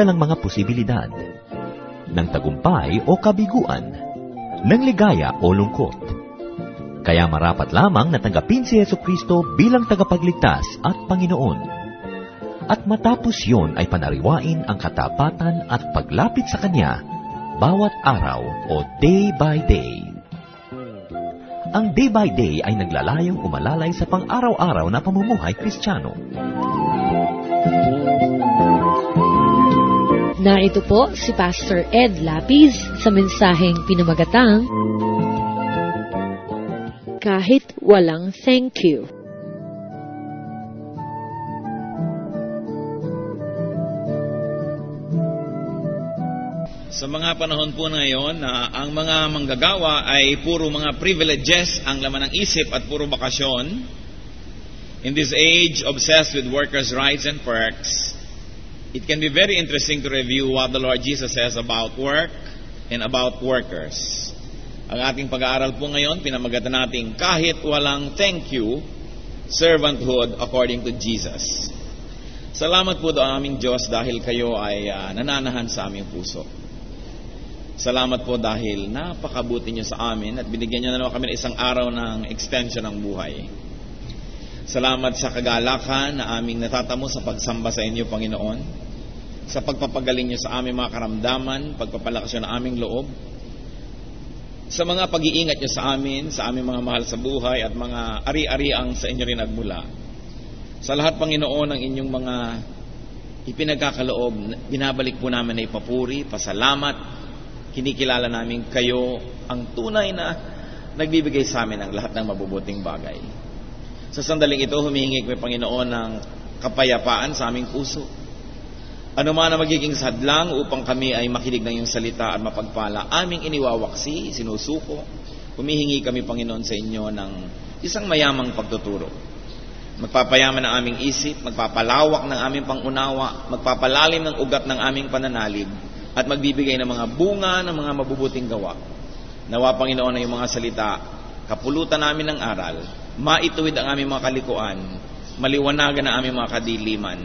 dalang mga posibilidad. Ng tagumpay o kabiguan. Ng ligaya o lungkot. Kaya marapat lamang na tanggapin si Yeso Kristo bilang tagapagligtas at Panginoon. At matapos yon ay panariwain ang katapatan at paglapit sa Kanya bawat araw o day by day. Ang day by day ay naglalayong umalalay sa pang-araw-araw na pamumuhay kristyano. Narito po si Pastor Ed Lapis sa mensaheng pinamagatang Kahit Walang Thank You. Sa mga panahon po ngayon na ang mga manggagawa ay puro mga privileges ang laman ng isip at puro bakasyon, in this age obsessed with workers' rights and perks, it can be very interesting to review what the Lord Jesus says about work and about workers. Ang ating pag-aaral po ngayon, pinamagatan natin kahit walang thank you, servanthood according to Jesus. Salamat po do aming Diyos dahil kayo ay uh, nananahan sa aming puso. Salamat po dahil napakabuti niyo sa amin at binigyan niyo na naman kami ng isang araw ng extension ng buhay. Salamat sa kagalakan na aming natatamo sa pagsamba sa inyo, Panginoon. Sa pagpapagaling niyo sa aming mga karamdaman, pagpapalakas niyo ng aming loob. Sa mga pag-iingat niyo sa amin, sa aming mga mahal sa buhay at mga ari-ariang sa inyo rin nagmula. Sa lahat, Panginoon, ng inyong mga ipinagkakaloob, binabalik po namin na ipapuri, pasalamat, kinikilala namin kayo ang tunay na nagbibigay sa amin ng lahat ng mabubuting bagay. Sa sandaling ito, humihingi kami Panginoon ng kapayapaan sa aming puso. Ano man ang magiging sadlang upang kami ay makinig ng iyong salita at mapagpala, aming iniwawaksi, sinusuko. Humihingi kami Panginoon sa inyo ng isang mayamang pagtuturo. Magpapayaman ng aming isip, magpapalawak ng aming pangunawa, magpapalalim ng ugat ng aming pananalig, at magbibigay ng mga bunga ng mga mabubuting gawa. Nawa Panginoon na yung mga salita, kapulutan namin ng aral, maituwid ang aming mga kalikuan, maliwanagan ang aming mga kadiliman,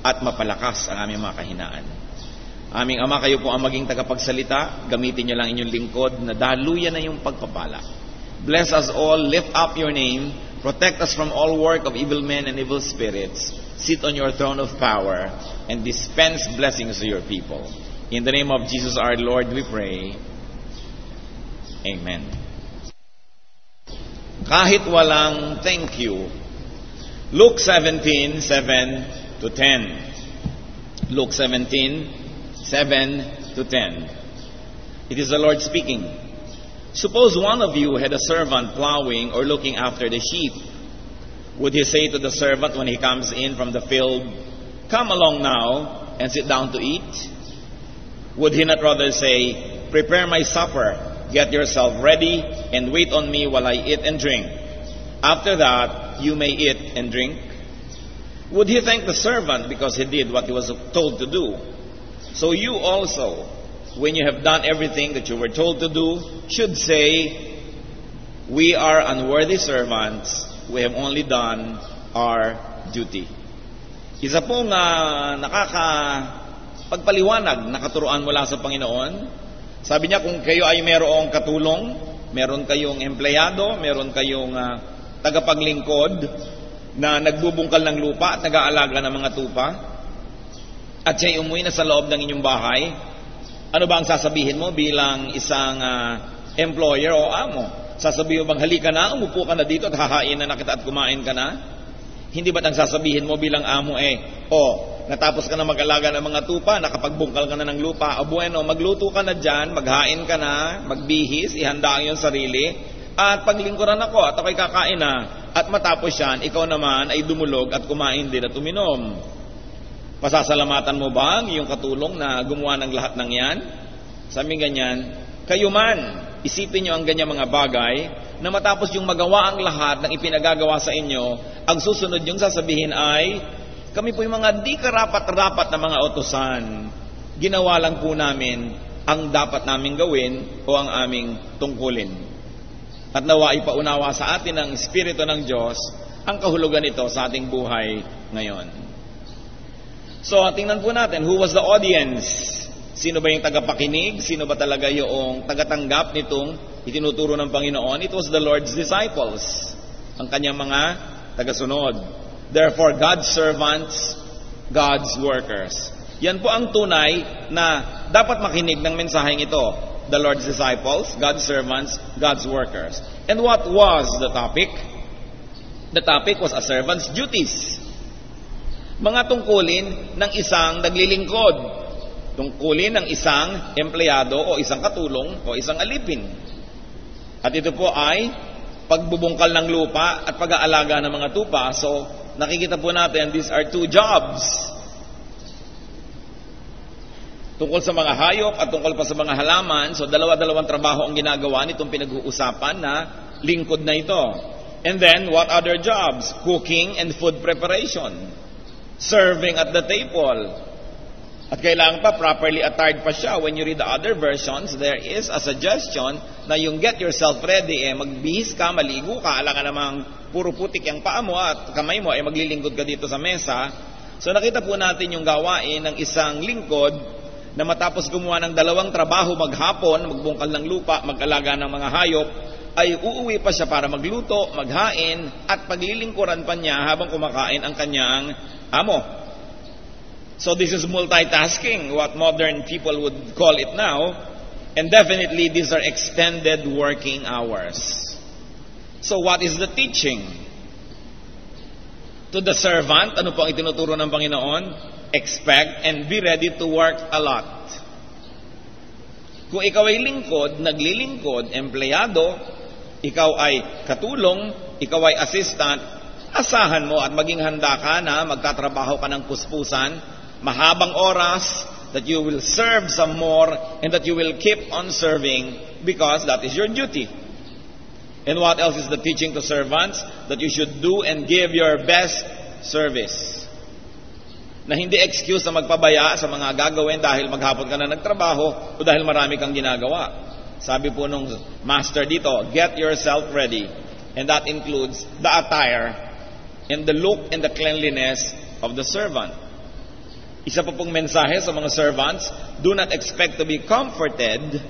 at mapalakas ang aming mga kahinaan. Aming Ama, kayo po ang maging tagapagsalita, gamitin niyo lang inyong lingkod na daluyan na yung pagpapala. Bless us all, lift up your name, protect us from all work of evil men and evil spirits, sit on your throne of power, and dispense blessings to your people. In the name of Jesus our Lord, we pray. Amen. Kahit walang thank you. Luke 17, 7 to 10. Luke 17, 7 to 10. It is the Lord speaking. Suppose one of you had a servant plowing or looking after the sheep. Would he say to the servant when he comes in from the field, Come along now and sit down to eat? Would he not rather say, Prepare my supper, get yourself ready, and wait on me while I eat and drink? After that, you may eat and drink. Would he thank the servant because he did what he was told to do? So you also, when you have done everything that you were told to do, should say, We are unworthy servants, we have only done our duty. Isa pong uh, nakaka pagpaliwanag na katuruan mula sa Panginoon. Sabi niya kung kayo ay merong katulong, meron kayong empleyado, meron kayong uh, tagapaglingkod na nagbubungkal ng lupa at nag-aalaga ng mga tupa, at siya umuwi na sa loob ng inyong bahay, ano ba ang sasabihin mo bilang isang uh, employer o amo? Sasabihin mo bang halika na, umupo ka na dito at hahain na kita at kumain ka na? Hindi ba't ang sasabihin mo bilang amo eh, oh, natapos ka na mag-alaga ng mga tupa, nakapagbungkal ka na ng lupa, o bueno, magluto ka na dyan, maghain ka na, magbihis, ihanda ang iyong sarili, at paglingkuran ako at ako'y kakain na, at matapos yan, ikaw naman ay dumulog at kumain din at uminom. Pasasalamatan mo ba ang iyong katulong na gumawa ng lahat ng yan? Sabi ganyan, kayo man, isipin nyo ang ganyan mga bagay, na matapos yung magawa ang lahat ng ipinagagawa sa inyo, ang susunod yung sasabihin ay, kami po yung mga di karapat-rapat na mga otosan. Ginawa lang po namin ang dapat naming gawin o ang aming tungkulin. At nawa ipaunawa sa atin ng Espiritu ng Diyos ang kahulugan nito sa ating buhay ngayon. So, tingnan po natin, who was the audience? Sino ba yung tagapakinig? Sino ba talaga yung tagatanggap nitong itinuturo ng Panginoon? It was the Lord's disciples, ang kanyang mga tagasunod. Therefore, God's servants, God's workers. Yan po ang tunay na dapat makinig ng mensaheng ito. The Lord's disciples, God's servants, God's workers. And what was the topic? The topic was a servant's duties. Mga tungkulin ng isang naglilingkod. Tungkulin ng isang empleyado o isang katulong o isang alipin. At ito po ay pagbubungkal ng lupa at pag-aalaga ng mga tupa. So, nakikita po natin, these are two jobs. Tungkol sa mga hayop at tungkol pa sa mga halaman, so dalawa-dalawang trabaho ang ginagawa nitong pinag-uusapan na lingkod na ito. And then, what other jobs? Cooking and food preparation. Serving at the table. At kailangan pa properly attired pa siya. When you read the other versions, there is a suggestion na yung get yourself ready, eh, magbihis ka, maligo ka, alam ka namang puro putik yung paa mo at kamay mo, eh, maglilingkod ka dito sa mesa. So nakita po natin yung gawain ng isang lingkod na matapos gumawa ng dalawang trabaho maghapon, magbungkal ng lupa, mag-alaga ng mga hayop, ay uuwi pa siya para magluto, maghain, at paglilingkuran pa niya habang kumakain ang kanyang amo. So this is multitasking, what modern people would call it now, and definitely these are extended working hours. So what is the teaching? To the servant, ano po ang itinuturo ng Panginoon? Expect and be ready to work a lot. Kung ikaw ay lingkod, naglilingkod, empleyado, ikaw ay katulong, ikaw ay assistant, asahan mo at maging handa ka na magtatrabaho ka ng puspusan, mahabang oras, that you will serve some more, and that you will keep on serving because that is your duty. And what else is the teaching to servants? That you should do and give your best service. Na hindi excuse na magpabaya sa mga gagawin dahil maghapon ka na nagtrabaho o dahil marami kang ginagawa. Sabi po nung master dito, get yourself ready. And that includes the attire and the look and the cleanliness of the servant. Isa pa pong mensahe sa mga servants, do not expect to be comforted,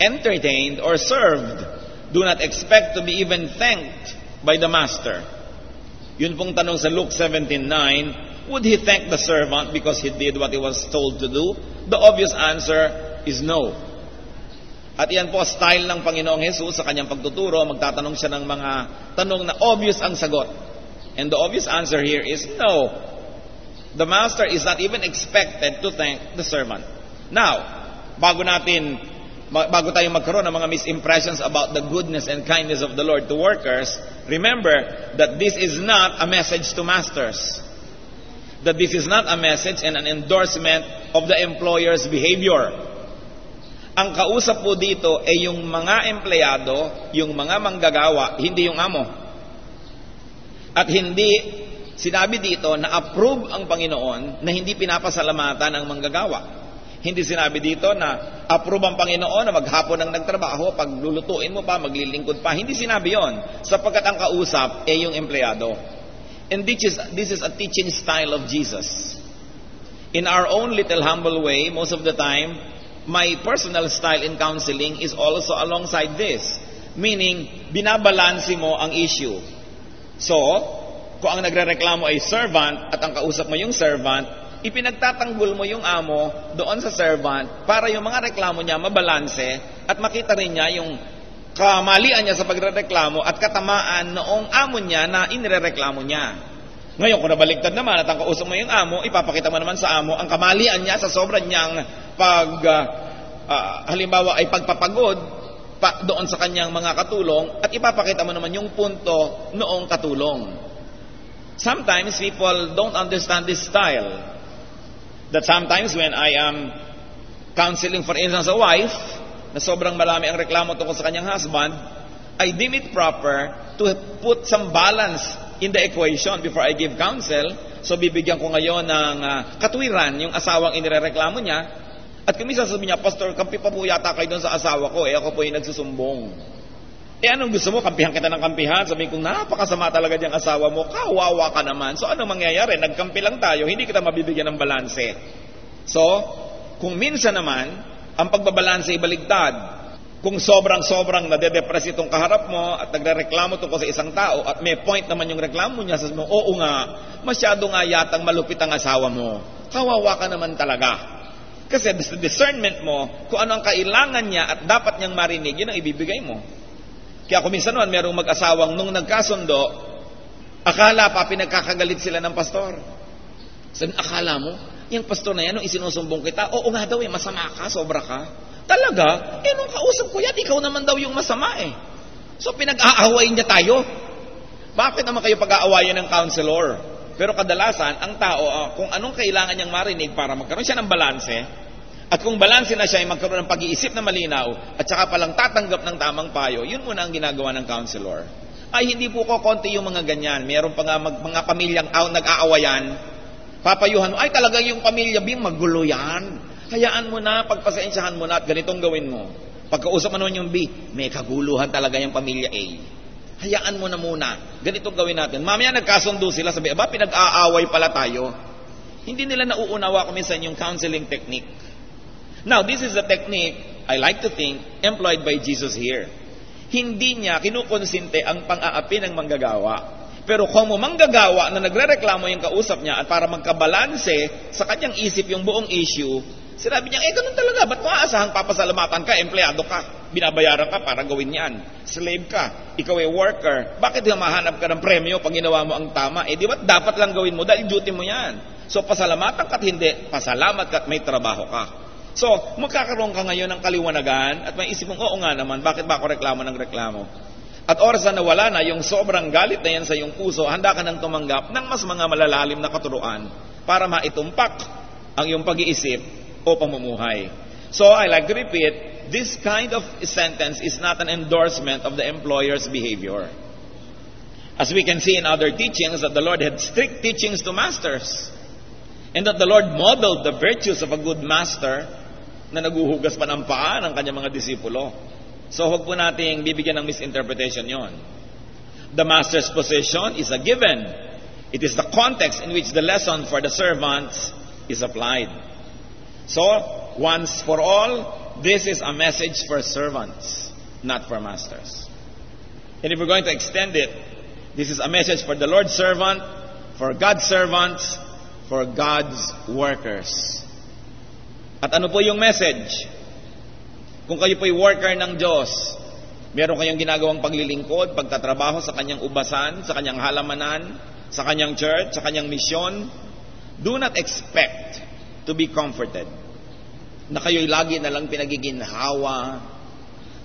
entertained, or served. Do not expect to be even thanked by the master. Yun pong tanong sa Luke 17.9, would he thank the servant because he did what he was told to do? The obvious answer is no. At yan po style ng Panginoong Jesus sa kanyang pagtuturo, magtatanong siya ng mga tanong na obvious ang sagot. And the obvious answer here is no. The master is not even expected to thank the servant. Now, bago natin bago tayo magkaroon ng mga misimpressions about the goodness and kindness of the Lord to workers, remember that this is not a message to masters. That this is not a message and an endorsement of the employer's behavior. Ang kausap po dito ay yung mga empleyado, yung mga manggagawa, hindi yung amo. At hindi sinabi dito na approve ang Panginoon na hindi pinapasalamatan ang manggagawa. Hindi sinabi dito na approve ang Panginoon na maghapon ang nagtrabaho, pag lulutuin mo pa, maglilingkod pa. Hindi sinabi yon sapagkat ang kausap ay yung empleyado. And this is, this is a teaching style of Jesus. In our own little humble way, most of the time, my personal style in counseling is also alongside this. Meaning, binabalansi mo ang issue. So, kung ang nagrereklamo ay servant at ang kausap mo yung servant, ipinagtatanggol mo yung amo doon sa servant para yung mga reklamo niya mabalanse at makita rin niya yung kamalian niya sa pagrereklamo at katamaan noong amo niya na inirereklamo niya. Ngayon, kung nabaliktad naman at ang kausap mo yung amo, ipapakita mo naman sa amo ang kamalian niya sa sobrang niyang pag, uh, uh, halimbawa ay pagpapagod pa, doon sa kanyang mga katulong at ipapakita mo naman yung punto noong katulong. Sometimes people don't understand this style. That sometimes when I am counseling for instance a wife na sobrang marami ang reklamo tungkol sa kanyang husband, I deem it proper to put some balance in the equation before I give counsel. So bibigyan ko ngayon ng uh, katwiran yung asawang inirereklamo niya. At kung minsan sabi niya, Pastor, kampi pa po yata kayo doon sa asawa ko, eh ako po yung nagsusumbong. Eh anong gusto mo? Kampihan kita ng kampihan? Sabi kong napakasama talaga diyang asawa mo, kawawa ka naman. So ano mangyayari? Nagkampi lang tayo, hindi kita mabibigyan ng balanse. So, kung minsan naman, ang pagbabalanse ibaligtad. Kung sobrang-sobrang nade-depress itong kaharap mo at nagre-reklamo tungkol sa isang tao at may point naman yung reklamo niya, sabi mo, oo nga, masyado nga yatang malupit ang asawa mo. Kawawa ka naman talaga. Kasi discernment mo, kung ano ang kailangan niya at dapat niyang marinig, yun ang ibibigay mo. Kaya kung minsan naman, merong mag-asawang nung nagkasundo, akala pa pinagkakagalit sila ng pastor. Sabi, akala mo, yung pastor na yan, nung isinusumbong kita, oo nga daw eh, masama ka, sobra ka. Talaga? Eh, nung kausap ko yan, ikaw naman daw yung masama eh. So, pinag-aawayin niya tayo. Bakit naman kayo pag-aawayan ng counselor? Pero kadalasan, ang tao, uh, kung anong kailangan niyang marinig para magkaroon siya ng balanse, at kung balanse na siya ay magkaroon ng pag-iisip na malinaw, at saka palang tatanggap ng tamang payo, yun muna ang ginagawa ng counselor. Ay, hindi po ko konti yung mga ganyan. Meron pa nga mag, mga pamilyang aw, nag-aawayan, papayuhan mo, ay talaga yung pamilya B, magulo yan. Hayaan mo na, pagpasensyahan mo na at ganitong gawin mo. Pagkausap mo naman yung B, may kaguluhan talaga yung pamilya A. Hayaan mo na muna. Ganito gawin natin. Mamaya nagkasundo sila, sabi, aba, pinag-aaway pala tayo. Hindi nila nauunawa kung minsan yung counseling technique. Now, this is a technique, I like to think, employed by Jesus here. Hindi niya kinukonsinte ang pang-aapi ng manggagawa. Pero kung manggagawa na nagre-reklamo yung kausap niya at para magkabalanse sa kanyang isip yung buong issue, sinabi niya, eh ganun talaga, ba't mo aasahang papasalamatan ka, empleyado ka, binabayaran ka para gawin yan, slave ka, ikaw ay worker, bakit mahanap ka ng premyo pag ginawa mo ang tama? Eh di ba dapat lang gawin mo dahil duty mo yan. So pasalamatan ka at hindi, pasalamat ka at may trabaho ka. So, magkakaroon ka ngayon ng kaliwanagan at may isip mong, oo nga naman, bakit ba ako reklamo ng reklamo? At oras na nawala na yung sobrang galit na yan sa iyong puso, handa ka nang tumanggap ng mas mga malalalim na katuruan para maitumpak ang iyong pag-iisip o pamumuhay. So, I like to repeat, this kind of sentence is not an endorsement of the employer's behavior. As we can see in other teachings, that the Lord had strict teachings to masters. And that the Lord modeled the virtues of a good master na naguhugas pa ng paa ng kanyang mga disipulo. So huwag po nating bibigyan ng misinterpretation yon. The master's position is a given. It is the context in which the lesson for the servants is applied. So, once for all, this is a message for servants, not for masters. And if we're going to extend it, this is a message for the Lord's servant, for God's servants, for God's workers. At ano po yung message? Kung kayo po'y worker ng Diyos, meron kayong ginagawang paglilingkod, pagtatrabaho sa kanyang ubasan, sa kanyang halamanan, sa kanyang church, sa kanyang misyon, do not expect to be comforted. Na kayo'y lagi na lang pinagiginhawa.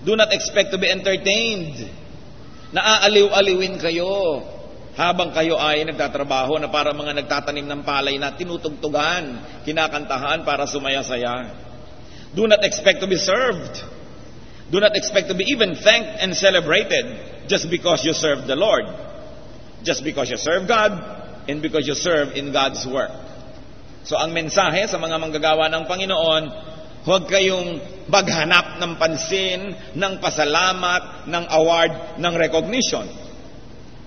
Do not expect to be entertained. Naaaliw-aliwin kayo habang kayo ay nagtatrabaho na para mga nagtatanim ng palay na tinutugtugan, kinakantahan para sumaya-saya. Do not expect to be served. Do not expect to be even thanked and celebrated just because you serve the Lord. Just because you serve God and because you serve in God's work. So ang mensahe sa mga manggagawa ng Panginoon, huwag kayong maghanap ng pansin, ng pasalamat, ng award, ng recognition.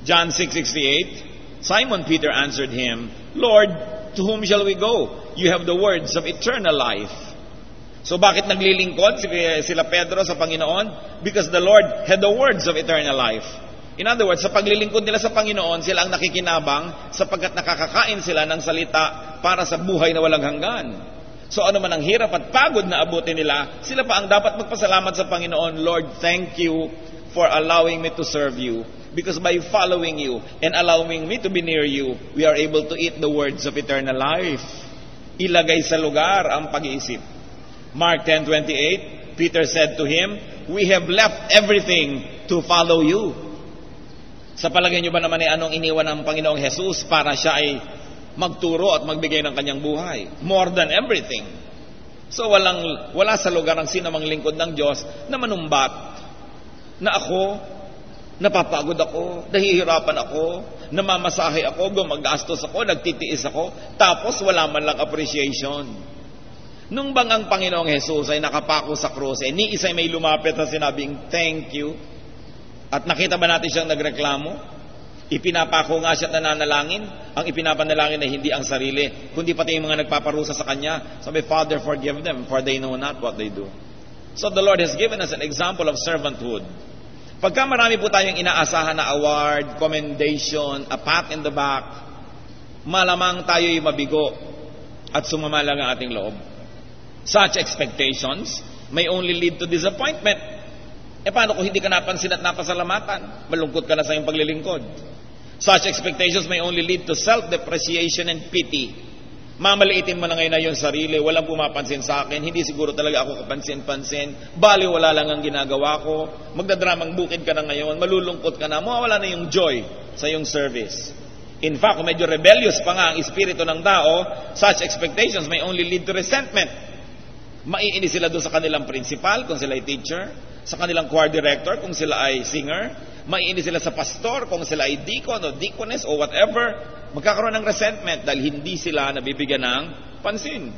John 6:68, Simon Peter answered him, Lord, to whom shall we go? You have the words of eternal life. So bakit naglilingkod sila Pedro sa Panginoon? Because the Lord had the words of eternal life. In other words, sa paglilingkod nila sa Panginoon, sila ang nakikinabang sapagkat nakakakain sila ng salita para sa buhay na walang hanggan. So ano man ang hirap at pagod na abutin nila, sila pa ang dapat magpasalamat sa Panginoon, Lord, thank you for allowing me to serve you. Because by following you and allowing me to be near you, we are able to eat the words of eternal life. Ilagay sa lugar ang pag-iisip. Mark 10:28, Peter said to him, "We have left everything to follow you." Sa palagay niyo ba naman ay anong iniwan ng Panginoong Jesus para siya ay magturo at magbigay ng kanyang buhay? More than everything. So walang wala sa lugar ng sino mang lingkod ng Diyos na manumbat na ako napapagod ako, nahihirapan ako, namamasahe ako, gumagastos ako, nagtitiis ako, tapos wala man lang appreciation. Nung bang ang Panginoong Jesus ay nakapako sa krus, eh, ni isa'y may lumapit na sinabing, thank you. At nakita ba natin siyang nagreklamo? Ipinapako nga siya at nananalangin. Ang ipinapanalangin ay hindi ang sarili, kundi pati yung mga nagpaparusa sa kanya. Sabi, Father, forgive them, for they know not what they do. So the Lord has given us an example of servanthood. Pagka marami po tayong inaasahan na award, commendation, a pat in the back, malamang tayo'y mabigo at sumama lang ang ating loob. Such expectations may only lead to disappointment. E paano kung hindi ka napansin at napasalamatan? Malungkot ka na sa iyong paglilingkod. Such expectations may only lead to self-depreciation and pity. Mamaliitin mo na ngayon na yung sarili, walang pumapansin sa akin, hindi siguro talaga ako kapansin-pansin, bali wala lang ang ginagawa ko, magdadramang bukid ka na ngayon, malulungkot ka na, mawawala na yung joy sa yung service. In fact, medyo rebellious pa nga ang espiritu ng tao, such expectations may only lead to resentment. Maiinis sila doon sa kanilang principal, kung sila ay teacher, sa kanilang choir director, kung sila ay singer, maiinis sila sa pastor, kung sila ay deacon o deaconess o whatever, magkakaroon ng resentment dahil hindi sila nabibigyan ng pansin.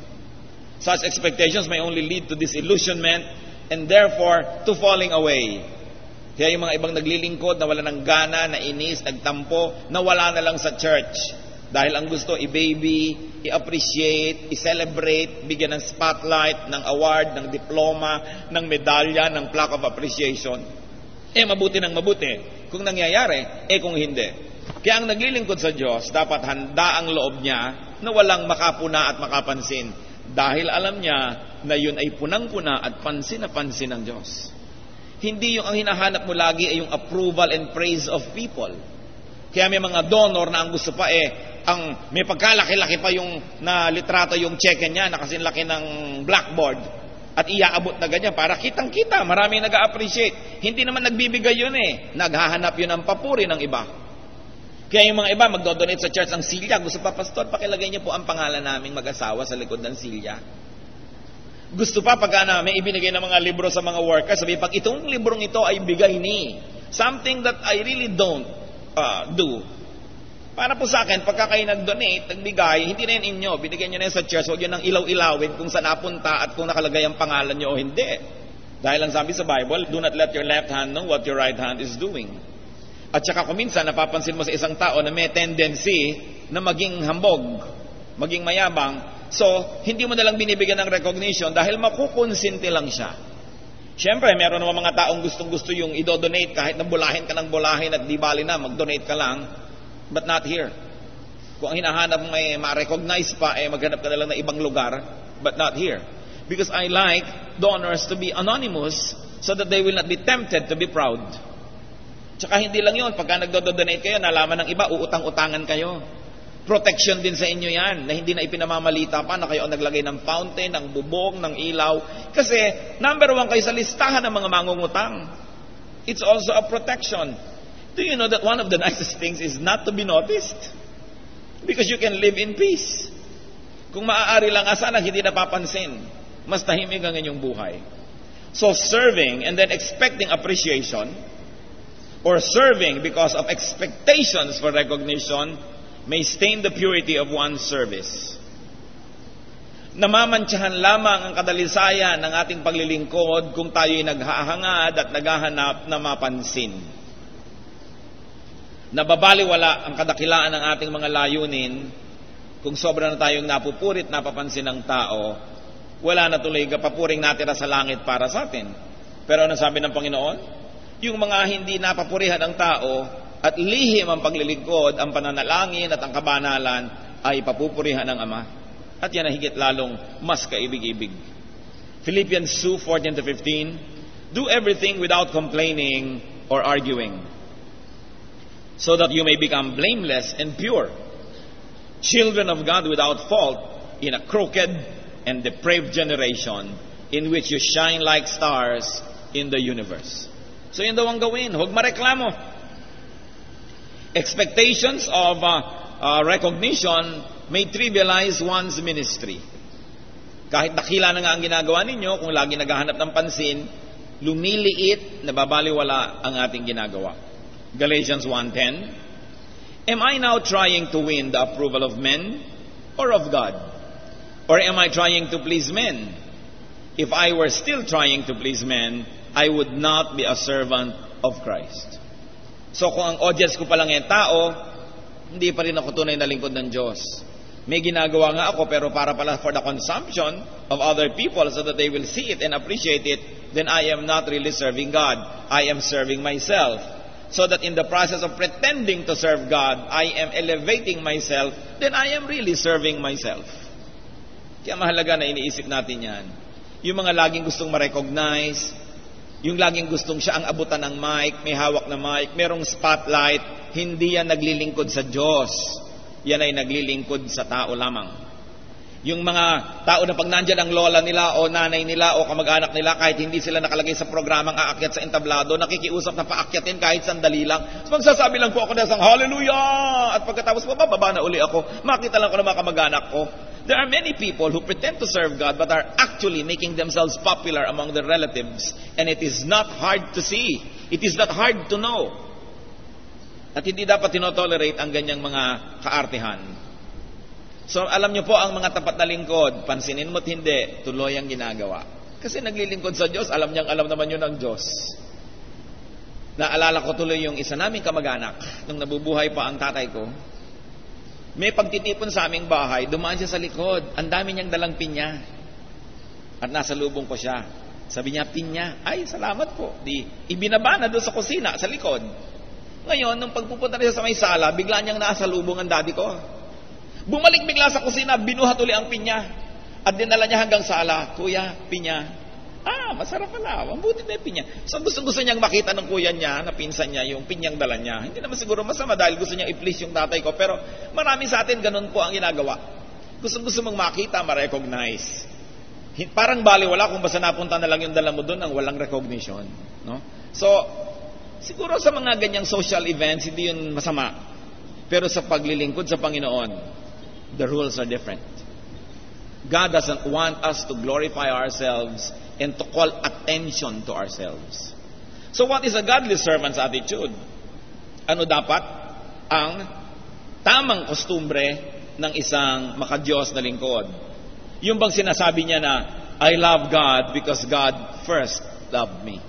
Such expectations may only lead to disillusionment and therefore to falling away. Kaya yung mga ibang naglilingkod na wala ng gana, na inis, nagtampo, na wala na lang sa church. Dahil ang gusto, i-baby, i-appreciate, i-celebrate, bigyan ng spotlight, ng award, ng diploma, ng medalya, ng plaque of appreciation. Eh, mabuti ng mabuti. Kung nangyayari, eh kung hindi. Kaya ang naglilingkod sa Diyos, dapat handa ang loob niya na walang makapuna at makapansin. Dahil alam niya na yun ay punang-puna at pansin na pansin ng Diyos. Hindi yung ang hinahanap mo lagi ay yung approval and praise of people. Kaya may mga donor na ang gusto pa eh, ang may pagkalaki-laki pa yung na litrato yung cheque niya na kasi laki ng blackboard at iaabot na ganyan para kitang-kita, marami nag-appreciate. Hindi naman nagbibigay yun eh. Naghahanap yun ng papuri ng iba. Kaya yung mga iba magdodonate sa church ng silya. Gusto pa, Pastor, pakilagay niyo po ang pangalan naming mag-asawa sa likod ng silya. Gusto pa pag na may ibinigay ng mga libro sa mga workers, sabi pag itong librong ito ay bigay ni something that I really don't uh, do. Para po sa akin, pagka kayo nag-donate, nagbigay, hindi na yan inyo, binigyan nyo na yan sa church, huwag yun ang ilaw-ilawin kung saan napunta at kung nakalagay ang pangalan nyo o hindi. Dahil ang sabi sa Bible, do not let your left hand know what your right hand is doing. At saka kung minsan, napapansin mo sa isang tao na may tendency na maging hambog, maging mayabang, so, hindi mo nalang binibigyan ng recognition dahil makukonsinti lang siya. Siyempre, meron naman mga taong gustong-gusto yung idodonate kahit na bulahin ka ng bulahin at di bali na, mag-donate ka lang, but not here. Kung ang hinahanap mo ay ma-recognize pa, eh maghanap ka na lang ng ibang lugar, but not here. Because I like donors to be anonymous so that they will not be tempted to be proud. Tsaka hindi lang yun, pagka nagdo-donate kayo, nalaman ng iba, uutang-utangan kayo. Protection din sa inyo yan, na hindi na ipinamamalita pa na kayo ang naglagay ng fountain, ng bubong, ng ilaw. Kasi, number one kayo sa listahan ng mga mangungutang. It's also a protection. Do you know that one of the nicest things is not to be noticed? Because you can live in peace. Kung maaari lang, sana hindi napapansin. Mas tahimik ang inyong buhay. So serving and then expecting appreciation or serving because of expectations for recognition may stain the purity of one's service. Namamantsahan lamang ang kadalisayan ng ating paglilingkod kung tayo'y naghahangad at naghahanap na mapansin. Nababaliwala ang kadakilaan ng ating mga layunin kung sobra na tayong napupurit, napapansin ng tao, wala na tuloy kapapuring natira sa langit para sa atin. Pero ano sabi ng Panginoon? Yung mga hindi napapurihan ng tao at lihim ang paglilingkod, ang pananalangin at ang kabanalan ay papupurihan ng Ama. At yan ay higit lalong mas kaibig-ibig. Philippians 2, 14 to 15, Do everything without complaining or arguing, so that you may become blameless and pure, children of God without fault in a crooked and depraved generation in which you shine like stars in the universe. So yun daw ang gawin. Huwag mareklamo. Expectations of uh, uh, recognition may trivialize one's ministry. Kahit dakila na nga ang ginagawa ninyo, kung lagi naghahanap ng pansin, lumiliit, nababaliwala ang ating ginagawa. Galatians 1.10 Am I now trying to win the approval of men or of God? Or am I trying to please men? If I were still trying to please men, I would not be a servant of Christ. So kung ang audience ko pa lang yung tao, hindi pa rin ako tunay na lingkod ng Diyos. May ginagawa nga ako pero para pala for the consumption of other people so that they will see it and appreciate it, then I am not really serving God. I am serving myself. So that in the process of pretending to serve God, I am elevating myself, then I am really serving myself. Kaya mahalaga na iniisip natin yan. Yung mga laging gustong ma-recognize, yung laging gustong siya ang abutan ng mic, may hawak na mic, merong spotlight, hindi yan naglilingkod sa Diyos. Yan ay naglilingkod sa tao lamang. Yung mga tao na pag nandyan ang lola nila o nanay nila o kamag-anak nila kahit hindi sila nakalagay sa programang aakyat sa entablado, nakikiusap na paakyatin kahit sandali lang. So magsasabi lang po ako na isang hallelujah! At pagkatapos po, bababa na uli ako. Makita lang ko ng mga kamag-anak ko. There are many people who pretend to serve God but are actually making themselves popular among their relatives. And it is not hard to see. It is not hard to know. At hindi dapat tinotolerate ang ganyang mga kaartihan. So alam niyo po ang mga tapat na lingkod, pansinin mo't hindi, tuloy ang ginagawa. Kasi naglilingkod sa Diyos, alam niyang alam naman yun ng Diyos. Naalala ko tuloy yung isa naming kamag-anak, nung nabubuhay pa ang tatay ko. May pagtitipon sa aming bahay, dumaan siya sa likod, ang dami niyang dalang pinya. At nasa lubong ko siya. Sabi niya, pinya. Ay, salamat po. Di, ibinaba na doon sa kusina, sa likod. Ngayon, nung pagpupunta na siya sa may sala, bigla niyang nasa lubong ang daddy ko. Bumalik bigla sa kusina, binuhat uli ang pinya. At dinala niya hanggang sala, Kuya, pinya. Ah, masarap pala. Ang buti na yung pinya. So gusto gusto niyang makita ng kuya niya, na pinsan niya, yung pinyang dala niya. Hindi naman siguro masama dahil gusto niyang i-please yung tatay ko. Pero marami sa atin ganun po ang ginagawa. Gusto gusto mong makita, ma-recognize. Parang bali wala kung basta napunta na lang yung dala mo doon ang walang recognition. No? So, siguro sa mga ganyang social events, hindi yun masama. Pero sa paglilingkod sa Panginoon, the rules are different. God doesn't want us to glorify ourselves and to call attention to ourselves. So what is a godly servant's attitude? Ano dapat ang tamang kostumbre ng isang makadiyos na lingkod? Yung bang sinasabi niya na, I love God because God first loved me.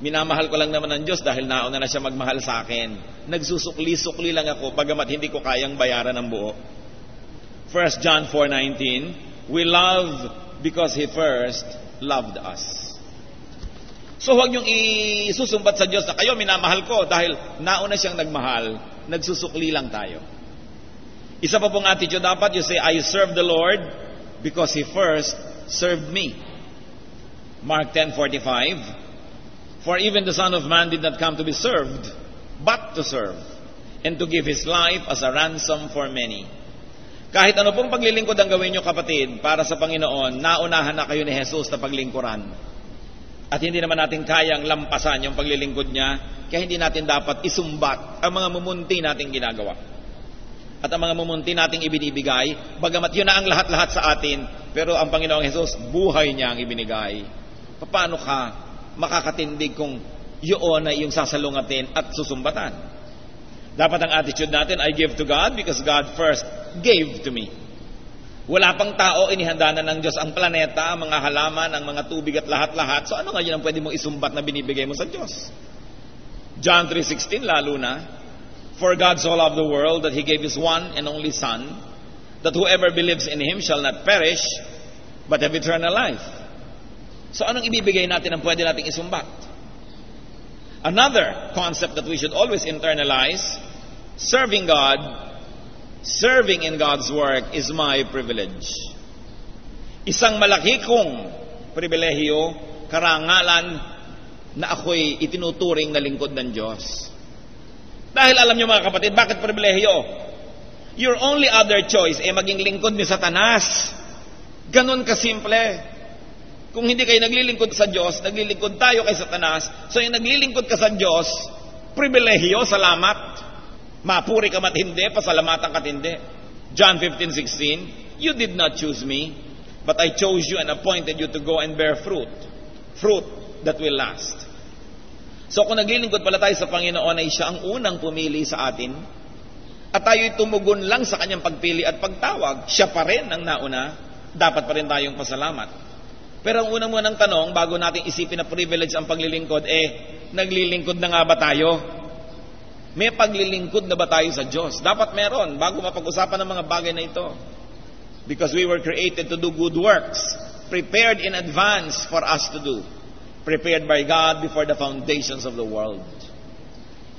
Minamahal ko lang naman ng Diyos dahil nauna na siya magmahal sa akin. Nagsusukli-sukli lang ako pagamat hindi ko kayang bayaran ng buo. 1 John 4.19 We love because He first loved us. So huwag niyong isusumbat sa Diyos na kayo minamahal ko dahil nauna siyang nagmahal, nagsusukli lang tayo. Isa pa pong attitude dapat, you say, I serve the Lord because He first served me. Mark 10.45 For even the Son of Man did not come to be served, but to serve, and to give His life as a ransom for many. Kahit ano pong paglilingkod ang gawin nyo kapatid para sa Panginoon, naunahan na kayo ni Jesus na paglingkuran. At hindi naman natin kayang lampasan yung paglilingkod niya, kaya hindi natin dapat isumbat ang mga mumunti nating ginagawa. At ang mga mumunti nating ibinibigay, bagamat yun na ang lahat-lahat sa atin, pero ang Panginoong Jesus, buhay niya ang ibinigay. Paano ka makakatindig kung yun ay yung sasalungatin at susumbatan? Dapat ang attitude natin, I give to God because God first gave to me. Wala pang tao, inihanda na ng Diyos ang planeta, ang mga halaman, ang mga tubig at lahat-lahat. So ano nga yun ang pwede mong isumbat na binibigay mo sa Diyos? John 3.16, lalo na, For God so loved the world that He gave His one and only Son, that whoever believes in Him shall not perish, but have eternal life. So anong ibibigay natin ang pwede nating isumbat? Another concept that we should always internalize, serving God, serving in God's work is my privilege. Isang malaki kong pribilehiyo, karangalan na ako'y itinuturing na lingkod ng Diyos. Dahil alam niyo mga kapatid, bakit pribilehiyo? Your only other choice ay maging lingkod ni Satanas. Ganon kasimple. Kung hindi kayo naglilingkod sa Diyos, naglilingkod tayo kay Satanas. So yung naglilingkod ka sa Diyos, pribilehiyo, salamat. Mapuri ka matindi, pasalamatan ka tindi. John 15:16, You did not choose me, but I chose you and appointed you to go and bear fruit. Fruit that will last. So kung naglilingkod pala tayo sa Panginoon ay siya ang unang pumili sa atin, at tayo'y tumugon lang sa kanyang pagpili at pagtawag, siya pa rin ang nauna, dapat pa rin tayong pasalamat. Pero ang unang munang tanong, bago natin isipin na privilege ang paglilingkod, eh, naglilingkod na nga ba tayo? May paglilingkod na ba tayo sa Diyos? Dapat meron bago mapag-usapan ng mga bagay na ito. Because we were created to do good works, prepared in advance for us to do. Prepared by God before the foundations of the world.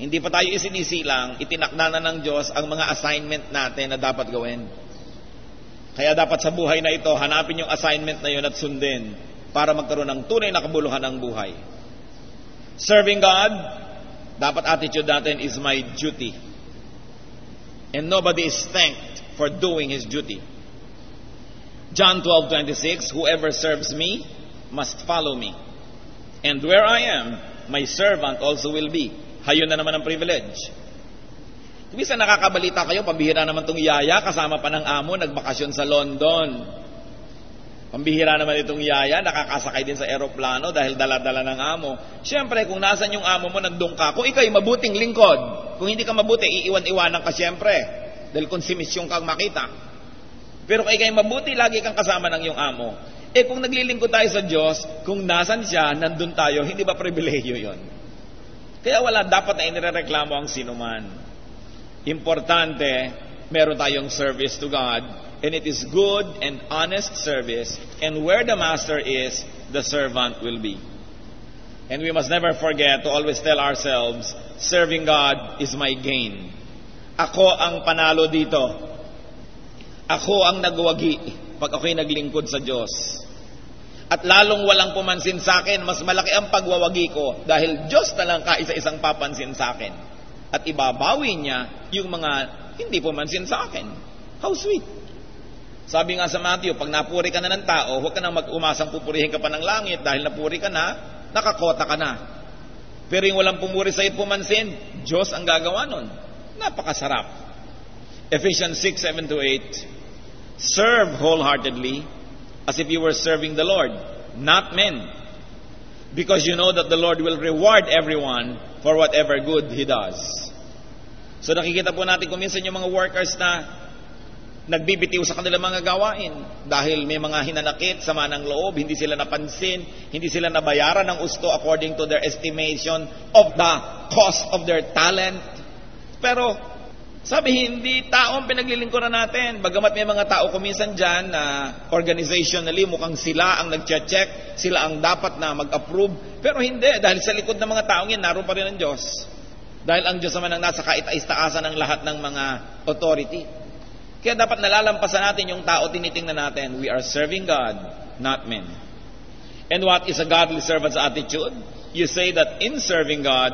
Hindi pa tayo isinisilang, itinakda na ng Diyos ang mga assignment natin na dapat gawin. Kaya dapat sa buhay na ito, hanapin yung assignment na yun at sundin para magkaroon ng tunay na kabuluhan ng buhay. Serving God, dapat attitude natin is my duty. And nobody is thanked for doing his duty. John 12:26 Whoever serves me must follow me. And where I am, my servant also will be. Hayon na naman ang privilege. Bisa nakakabalita kayo, pambihira naman tong yaya, kasama pa ng amo, nagbakasyon sa London. Pambihira naman itong yaya, nakakasakay din sa eroplano dahil dala-dala ng amo. Siyempre, kung nasan yung amo mo, nandun ka. Kung ikaw'y mabuting lingkod, kung hindi ka mabuti, iiwan-iwanan ka siyempre. Dahil konsumisyon kang makita. Pero kung ikaw'y mabuti, lagi kang kasama ng iyong amo. Eh kung naglilingkod tayo sa Diyos, kung nasan siya, nandun tayo, hindi ba pribilehyo yon? Kaya wala dapat na inireklamo ang sinuman. Importante, meron tayong service to God, and it is good and honest service, and where the master is, the servant will be. And we must never forget to always tell ourselves, serving God is my gain. Ako ang panalo dito. Ako ang nagwagi pag ako'y naglingkod sa Diyos. At lalong walang pumansin sa akin, mas malaki ang pagwawagi ko dahil Diyos na lang kaisa-isang papansin sa akin. At ibabawi niya yung mga hindi pumansin sa akin. How sweet. Sabi nga sa Matthew, pag napuri ka na ng tao, huwag ka nang mag-umasang pupurihin ka pa ng langit dahil napuri ka na, nakakota ka na. Pero yung walang pumuri sa iyo pumansin, Diyos ang gagawa nun. Napakasarap. Ephesians 6, 7 to 8, Serve wholeheartedly as if you were serving the Lord, not men. Because you know that the Lord will reward everyone for whatever good He does. So nakikita po natin kung minsan yung mga workers na nagbibitiw sa kanilang mga gawain dahil may mga hinanakit, sama ng loob, hindi sila napansin, hindi sila nabayaran ng usto according to their estimation of the cost of their talent. Pero sabi, hindi taong pinaglilingkuran natin. Bagamat may mga tao kuminsan dyan na organizationally mukhang sila ang nag-check, sila ang dapat na mag-approve. Pero hindi, dahil sa likod ng mga taong yan, naroon pa rin ang Diyos. Dahil ang Diyos naman ang nasa kaitais-taasan ng lahat ng mga authority. Kaya dapat nalalampasan natin yung tao tinitingnan natin. We are serving God, not men. And what is a godly servant's attitude? You say that in serving God,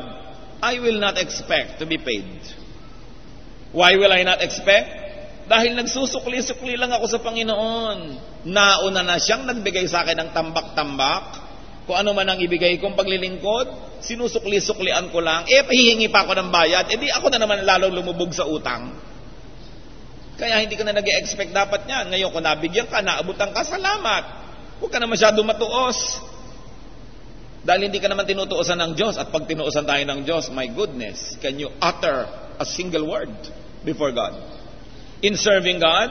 I will not expect to be paid. Why will I not expect? Dahil nagsusukli-sukli lang ako sa Panginoon. Nauna na siyang nagbigay sa akin ng tambak-tambak. Kung ano man ang ibigay kong paglilingkod, sinusukli-suklian ko lang. Eh, pahihingi pa ako ng bayad. Eh, di ako na naman lalong lumubog sa utang. Kaya hindi ka na nag expect dapat niyan. Ngayon, kung nabigyan ka, naabutan ka, salamat. Huwag ka na masyado matuos. Dahil hindi ka naman tinutuosan ng Diyos. At pag tinuusan tayo ng Diyos, my goodness, can you utter a single word before God? In serving God,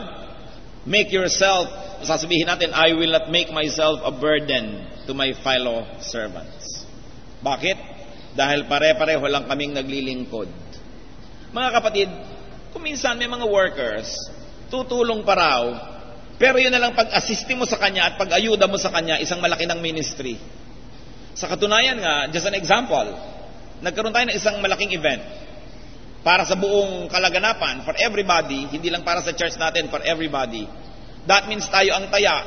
make yourself, sasabihin natin, I will not make myself a burden to my fellow servants. Bakit? Dahil pare-pareho lang kaming naglilingkod. Mga kapatid, kung minsan may mga workers, tutulong pa raw, pero yun na lang pag-assist mo sa kanya at pag-ayuda mo sa kanya, isang malaki ng ministry. Sa katunayan nga, just an example, nagkaroon tayo ng isang malaking event para sa buong kalaganapan, for everybody, hindi lang para sa church natin, for everybody. That means tayo ang taya.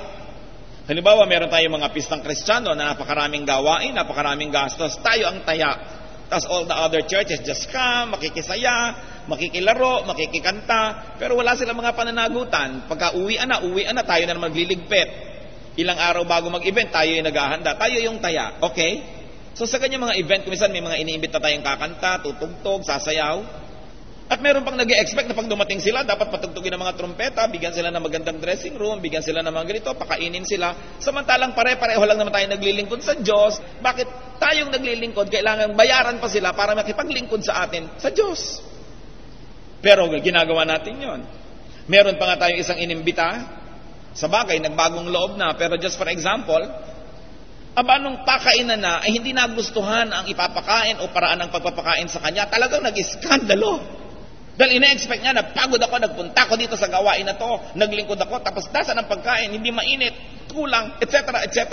Halimbawa, meron tayong mga pistang kristyano na napakaraming gawain, napakaraming gastos, tayo ang taya. Tapos all the other churches just come, makikisaya, makikilaro, makikikanta, pero wala silang mga pananagutan. Pagka uwian na, uwian na, tayo na magliligpit. Ilang araw bago mag-event, tayo yung naghahanda. Tayo yung taya. Okay? So sa kanya mga event, kumisan may mga iniimbita tayong kakanta, tutugtog, sasayaw. At meron pang nag expect na pag dumating sila, dapat patugtugin ng mga trumpeta, bigyan sila ng magandang dressing room, bigyan sila ng mga ganito, pakainin sila. Samantalang pare-pareho lang naman tayo naglilingkod sa Diyos. Bakit tayong naglilingkod, kailangan bayaran pa sila para makipaglingkod sa atin sa Diyos? Pero ginagawa natin yon. Meron pa nga tayong isang inimbita. Sa bagay, nagbagong loob na. Pero just for example, Aba, nung pakainan na, ay hindi nagustuhan ang ipapakain o paraan ng pagpapakain sa kanya, talagang nag-iskandalo. Dahil ina-expect niya, napagod ako, nagpunta ako dito sa gawain na to, naglingkod ako, tapos dasa ng pagkain, hindi mainit, kulang, etc., etc.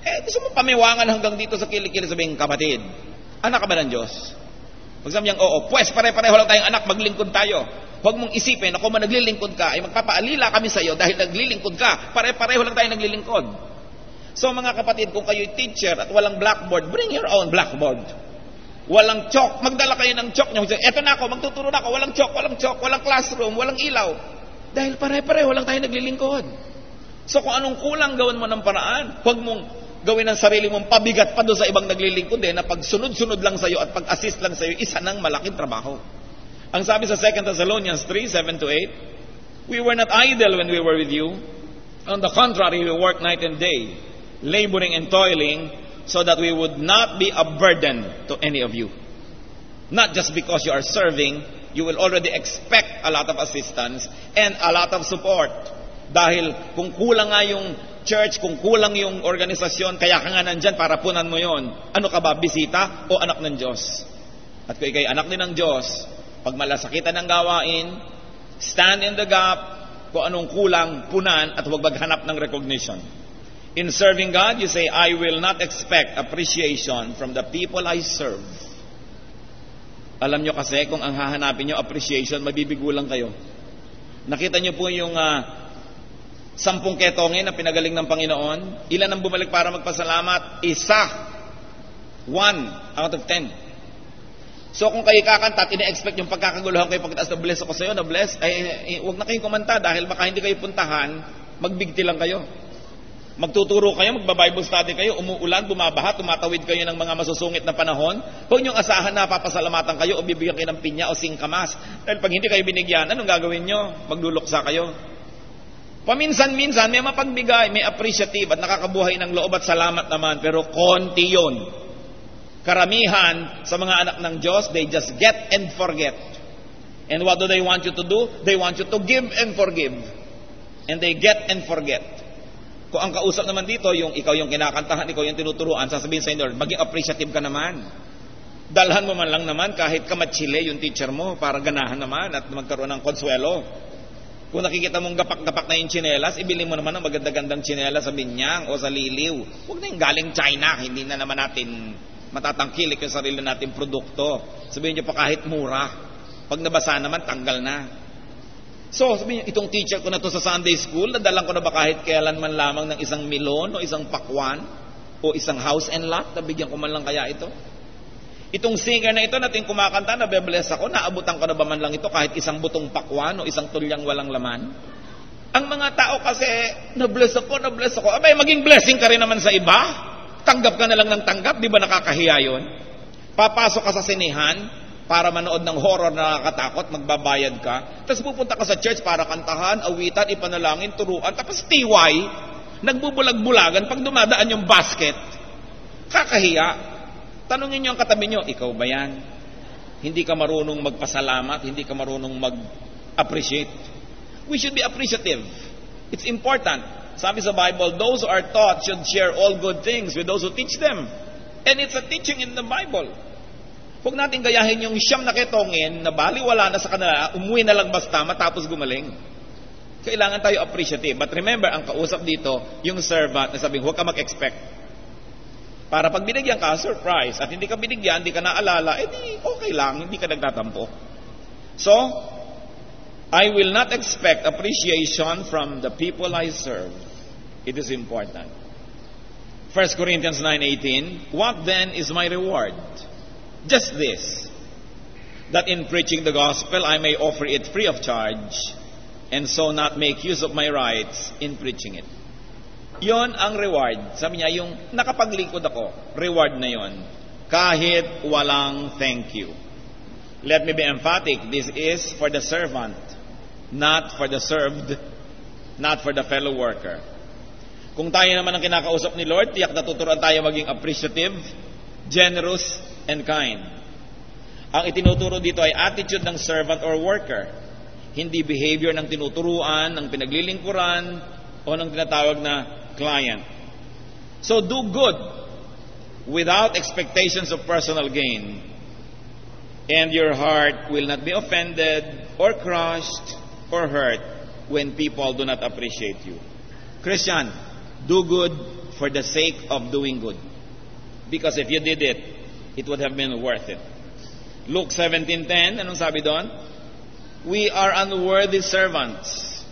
Eh, gusto mo pamiwangan hanggang dito sa kilikili sabihin, kapatid, anak ka ba ng Diyos? Pag sabi niyang, oo, pues pare-pareho lang tayong anak, maglingkod tayo. Huwag mong isipin na kung naglilingkod ka, ay magpapaalila kami sa iyo dahil naglilingkod ka. Pare-pareho lang tayo naglilingkod. So mga kapatid, kung kayo'y teacher at walang blackboard, bring your own blackboard. Walang chalk, magdala kayo ng chalk nyo. Eto na ako, magtuturo na ako, walang chalk, walang chalk, walang classroom, walang ilaw. Dahil pare-pareho lang tayo naglilingkod. So kung anong kulang, gawin mo ng paraan. Huwag mong gawin ang sarili mong pabigat pa doon sa ibang naglilingkod eh, na pag sunod-sunod lang sa'yo at pag-assist lang sa'yo, isa ng malaking trabaho. Ang sabi sa 2 Thessalonians 3, 7 to 8, We were not idle when we were with you. On the contrary, we worked night and day laboring and toiling, so that we would not be a burden to any of you. Not just because you are serving, you will already expect a lot of assistance and a lot of support. Dahil kung kulang nga yung church, kung kulang yung organisasyon, kaya ka nga nandyan para punan mo yon. Ano ka ba, bisita o anak ng Diyos? At kung ikay anak din ng Diyos, pag malasakitan ng gawain, stand in the gap, kung anong kulang, punan, at huwag maghanap ng recognition. In serving God, you say, I will not expect appreciation from the people I serve. Alam nyo kasi, kung ang hahanapin nyo appreciation, mabibigo lang kayo. Nakita nyo po yung uh, sampung ketongin na pinagaling ng Panginoon. Ilan ang bumalik para magpasalamat? Isa. One out of ten. So kung kayo kakanta at ina-expect yung pagkakaguluhan kayo pagkataas na bless ako sa iyo, na bless, ay, eh, huwag na kayong kumanta dahil baka hindi kayo puntahan, magbigti lang kayo. Magtuturo kayo, magba-Bible study kayo, umuulan, bumabaha, tumatawid kayo ng mga masusungit na panahon. Huwag niyong asahan na papasalamatan kayo o bibigyan kayo ng pinya o singkamas. Dahil pag hindi kayo binigyan, anong gagawin niyo? Magluluksa kayo. Paminsan-minsan, may mapagbigay, may appreciative at nakakabuhay ng loob at salamat naman, pero konti yon. Karamihan sa mga anak ng Diyos, they just get and forget. And what do they want you to do? They want you to give and forgive. And they get and forget. Kung ang kausap naman dito, yung ikaw yung kinakantahan, ikaw yung tinuturuan, sasabihin sa inyo, maging appreciative ka naman. Dalhan mo man lang naman kahit kamatsile yung teacher mo para ganahan naman at magkaroon ng konsuelo. Kung nakikita mong gapak-gapak na yung chinelas, ibili mo naman ng maganda-gandang chinelas sa binyang o sa liliw. Huwag na yung galing China, hindi na naman natin matatangkilik yung sarili natin produkto. Sabihin niyo pa kahit mura. Pag nabasa naman, tanggal na. So, sabi niyo, itong teacher ko na to sa Sunday school, nadalang ko na ba kahit kailan man lamang ng isang milon o isang pakwan o isang house and lot, nabigyan ko man lang kaya ito? Itong singer na ito natin kumakanta, nabebless ako, naabutan ko na ba man lang ito kahit isang butong pakwan o isang tulyang walang laman? Ang mga tao kasi, na-bless ako, na-bless ako. Abay, maging blessing ka rin naman sa iba. Tanggap ka na lang ng tanggap, di ba nakakahiya yun? Papasok ka sa sinihan, para manood ng horror na nakakatakot, magbabayad ka. Tapos pupunta ka sa church para kantahan, awitan, ipanalangin, turuan. Tapos TY, nagbubulag-bulagan pag dumadaan yung basket. Kakahiya. Tanungin niyo ang katabi niyo, ikaw ba yan? Hindi ka marunong magpasalamat, hindi ka marunong mag-appreciate. We should be appreciative. It's important. Sabi sa Bible, those who are taught should share all good things with those who teach them. And it's a teaching in the Bible. Huwag natin gayahin yung siyam na ketongin na baliwala na sa kanila, umuwi na lang basta matapos gumaling. Kailangan tayo appreciative. But remember, ang kausap dito, yung servant na sabing, huwag ka mag-expect. Para pag binigyan ka, surprise. At hindi ka binigyan, hindi ka naalala, edi okay lang, hindi ka nagtatampo. So, I will not expect appreciation from the people I serve. It is important. 1 Corinthians 9.18, What then is my reward? Just this, that in preaching the gospel I may offer it free of charge, and so not make use of my rights in preaching it. Yon ang reward. Sabi niya, yung nakapaglingkod ako, reward na yon. Kahit walang thank you. Let me be emphatic. This is for the servant, not for the served, not for the fellow worker. Kung tayo naman ang kinakausap ni Lord, tiyak natuturuan tayo maging appreciative, generous, and kind. Ang itinuturo dito ay attitude ng servant or worker, hindi behavior ng tinuturuan, ng pinaglilingkuran, o ng tinatawag na client. So do good without expectations of personal gain, and your heart will not be offended or crushed or hurt when people do not appreciate you. Christian, do good for the sake of doing good. Because if you did it, it would have been worth it. Luke 17.10, anong sabi doon? We are unworthy servants.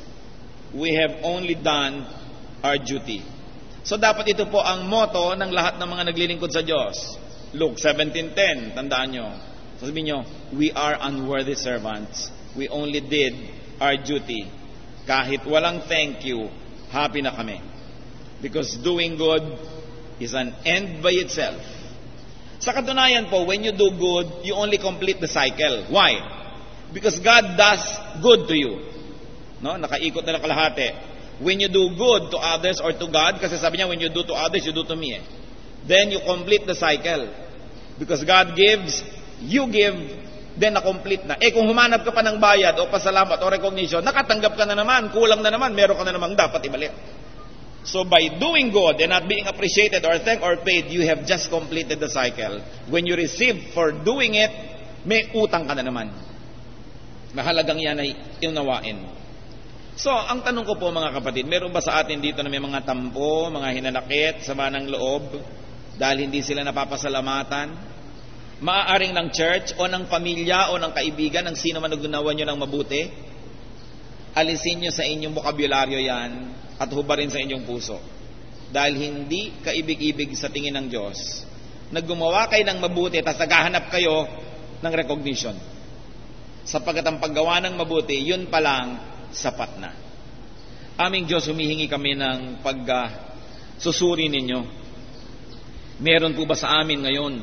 We have only done our duty. So dapat ito po ang motto ng lahat ng mga naglilingkod sa Diyos. Luke 17.10, tandaan nyo. Sabihin nyo, we are unworthy servants. We only did our duty. Kahit walang thank you, happy na kami. Because doing good is an end by itself. Sa katunayan po, when you do good, you only complete the cycle. Why? Because God does good to you. No? Nakaikot na nakalahati. When you do good to others or to God, kasi sabi niya, when you do to others, you do to me. Eh. Then you complete the cycle. Because God gives, you give, then na-complete na. Eh kung humanap ka pa ng bayad o pasalamat o recognition, nakatanggap ka na naman, kulang na naman, meron ka na naman dapat ibalik. So by doing good and not being appreciated or thanked or paid, you have just completed the cycle. When you receive for doing it, may utang ka na naman. Mahalagang yan ay inunawain. So, ang tanong ko po mga kapatid, meron ba sa atin dito na may mga tampo, mga hinanakit, sama ng loob, dahil hindi sila napapasalamatan? Maaaring ng church o ng pamilya o ng kaibigan, ng sino man nagdunawan nyo ng mabuti? Alisin nyo sa inyong bokabularyo yan at hubarin sa inyong puso. Dahil hindi kaibig-ibig sa tingin ng Diyos na gumawa kayo ng mabuti tapos naghahanap kayo ng recognition. Sapagkat ang paggawa ng mabuti, yun pa lang sapat na. Aming Diyos, humihingi kami ng pag uh, susuri ninyo. Meron po ba sa amin ngayon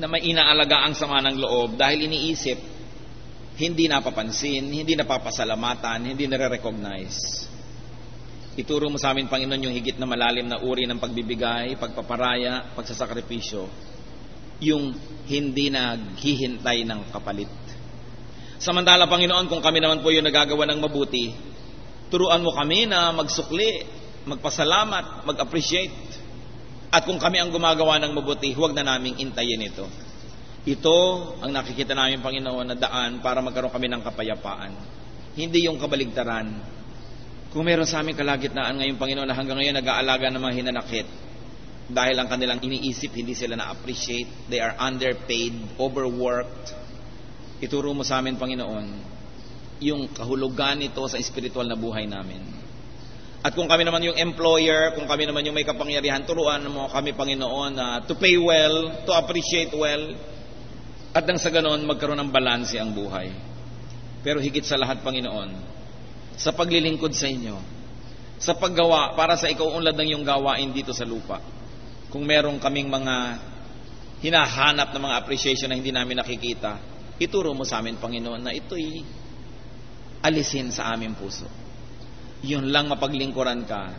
na may inaalaga ang sama ng loob dahil iniisip, hindi napapansin, hindi napapasalamatan, hindi nare-recognize. Ituro mo sa amin, Panginoon, yung higit na malalim na uri ng pagbibigay, pagpaparaya, pagsasakripisyo, yung hindi naghihintay ng kapalit. Samantala, Panginoon, kung kami naman po yung nagagawa ng mabuti, turuan mo kami na magsukli, magpasalamat, mag-appreciate. At kung kami ang gumagawa ng mabuti, huwag na naming intayin ito. Ito ang nakikita namin, Panginoon, na daan para magkaroon kami ng kapayapaan. Hindi yung kabaligtaran, kung meron sa aming kalagitnaan ngayon, Panginoon, na hanggang ngayon nag-aalaga ng mga hinanakit, dahil ang kanilang iniisip, hindi sila na-appreciate, they are underpaid, overworked, ituro mo sa amin, Panginoon, yung kahulugan nito sa spiritual na buhay namin. At kung kami naman yung employer, kung kami naman yung may kapangyarihan, turuan mo kami, Panginoon, uh, to pay well, to appreciate well, at nang sa ganon, magkaroon ng balanse ang buhay. Pero higit sa lahat, Panginoon, sa paglilingkod sa inyo, sa paggawa para sa ikaw unlad ng iyong gawain dito sa lupa. Kung merong kaming mga hinahanap ng mga appreciation na hindi namin nakikita, ituro mo sa amin, Panginoon, na ito'y alisin sa aming puso. Yun lang mapaglingkuran ka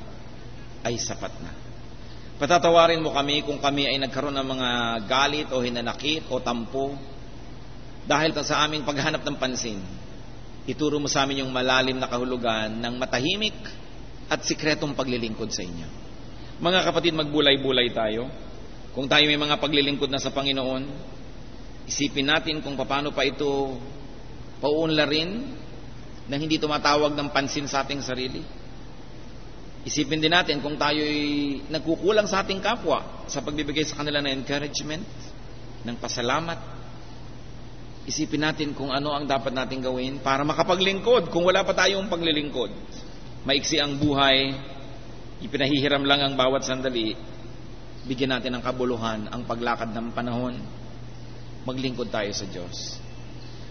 ay sapat na. Patatawarin mo kami kung kami ay nagkaroon ng mga galit o hinanakit o tampo dahil sa aming paghanap ng pansin Ituro mo sa amin yung malalim na kahulugan ng matahimik at sikretong paglilingkod sa inyo. Mga kapatid, magbulay-bulay tayo. Kung tayo may mga paglilingkod na sa Panginoon, isipin natin kung paano pa ito pauunlarin nang hindi tumatawag ng pansin sa ating sarili. Isipin din natin kung tayo'y nagkukulang sa ating kapwa sa pagbibigay sa kanila ng encouragement, ng pasalamat, Isipin natin kung ano ang dapat natin gawin para makapaglingkod kung wala pa tayong paglilingkod. Maiksi ang buhay, ipinahihiram lang ang bawat sandali, bigyan natin ng kabuluhan ang paglakad ng panahon, maglingkod tayo sa Diyos.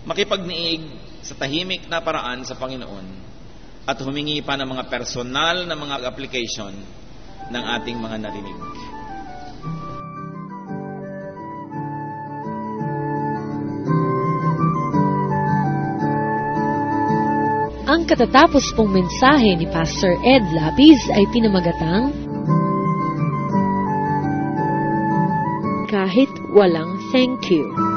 Makipagniig sa tahimik na paraan sa Panginoon at humingi pa ng mga personal na mga application ng ating mga narinig. Ang katatapos pong mensahe ni Pastor Ed Lapis ay pinamagatang Kahit walang thank you.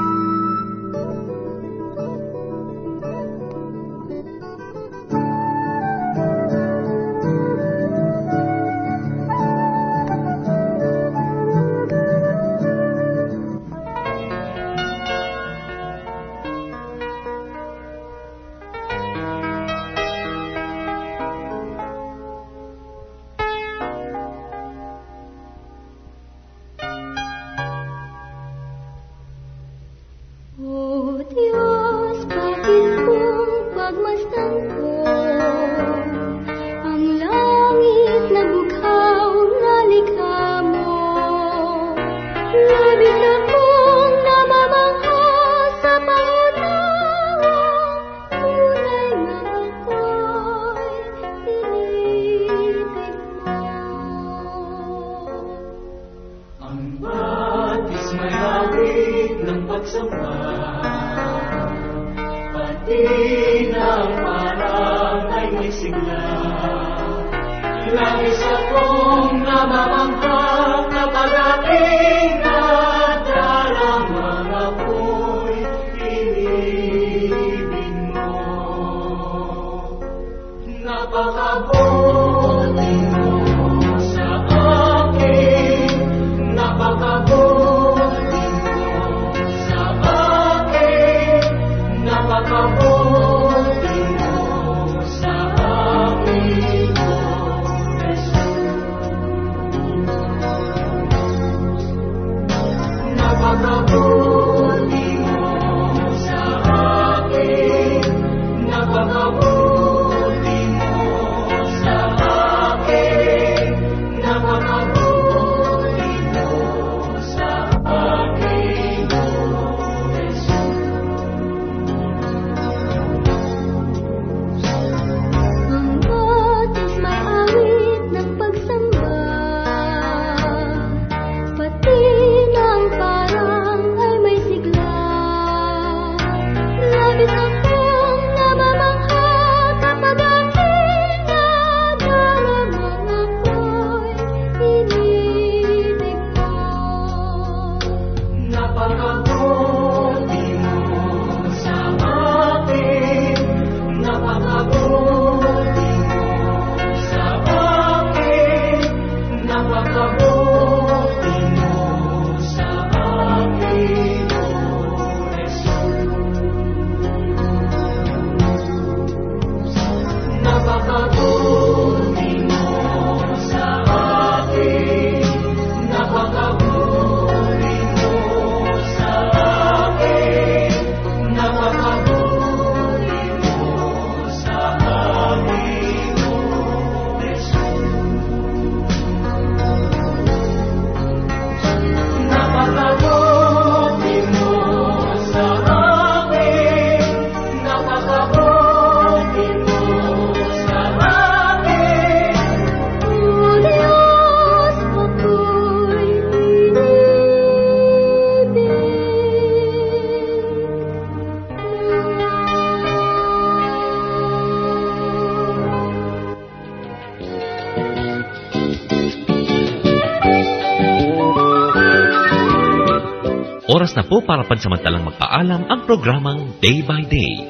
Oras na po para pansamantalang magpaalam ang programang Day by Day.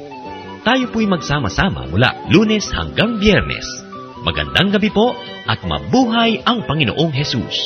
Tayo po'y magsama-sama mula lunes hanggang biyernes. Magandang gabi po at mabuhay ang Panginoong Hesus.